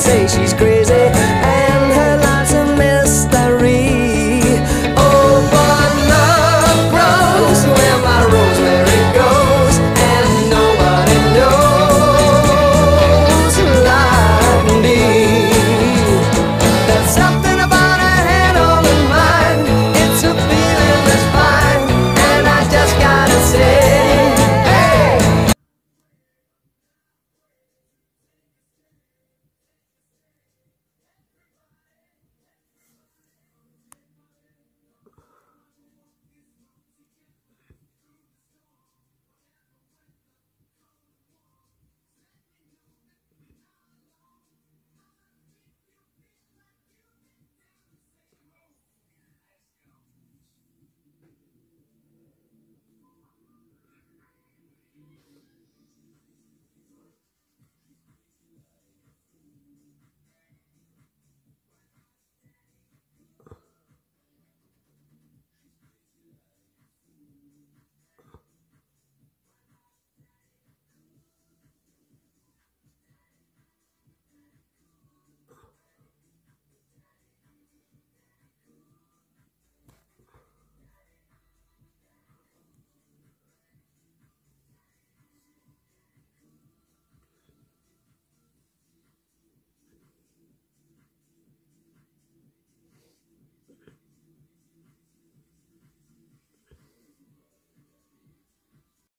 say she's crazy.